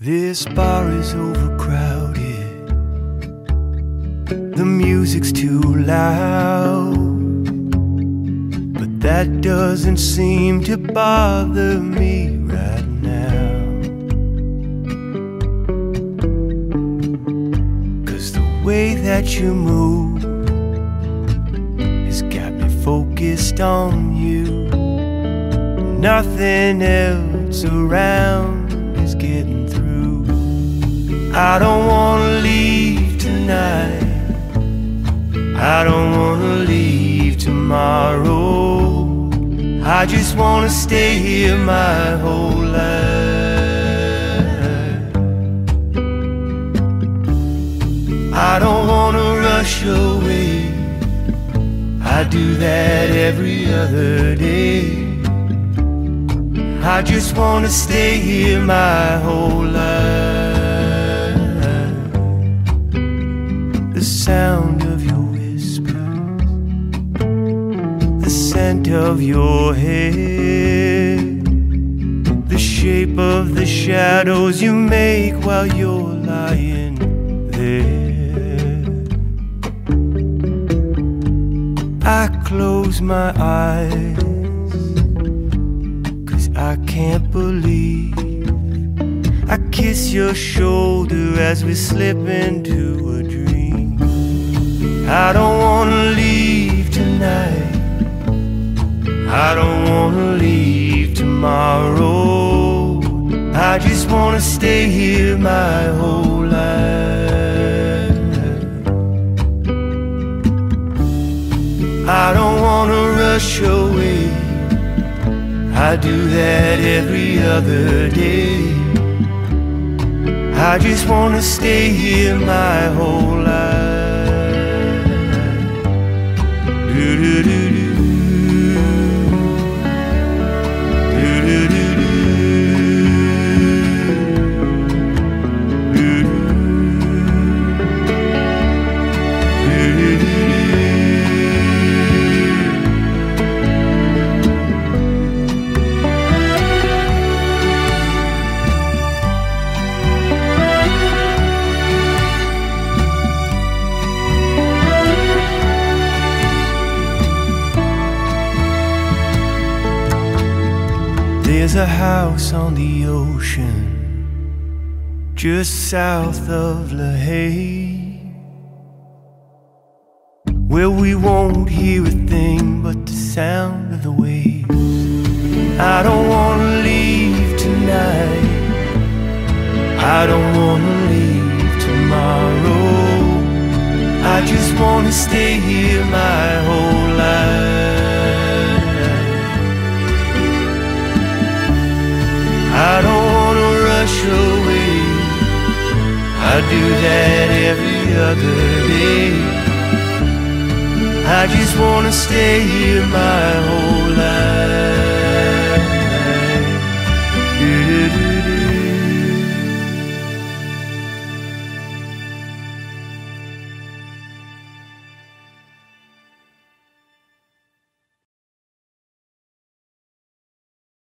This bar is overcrowded. The music's too loud. But that doesn't seem to bother me right now. Cause the way that you move has got me focused on you. Nothing else around. I don't wanna leave tonight. I don't wanna leave tomorrow. I just wanna stay here my whole life. I don't wanna rush away. I do that every other day. I just wanna stay here my whole life. Of your hair, the shape of the shadows you make while you're lying there. I close my eyes. Cause I can't believe I kiss your shoulder as we slip into a dream. I don't wanna leave I don't wanna leave tomorrow. I just wanna stay here my whole life. I don't wanna rush away. I do that every other day. I just wanna stay here my whole life. There's a house on the ocean just south of LaHave where we won't hear a thing but the sound of the waves. I don't wanna leave tonight. I don't wanna leave tomorrow. I just wanna stay here my whole I do that every other day. I just wanna stay here my whole life. Do -do -do